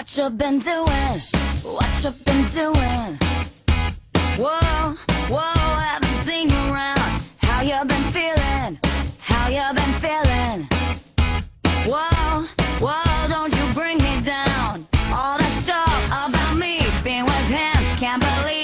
What you been doing? What you been doing? Whoa, whoa, haven't seen you around. How you been feeling? How you been feeling? Whoa, whoa, don't you bring me down. All that stuff about me being with him, can't believe.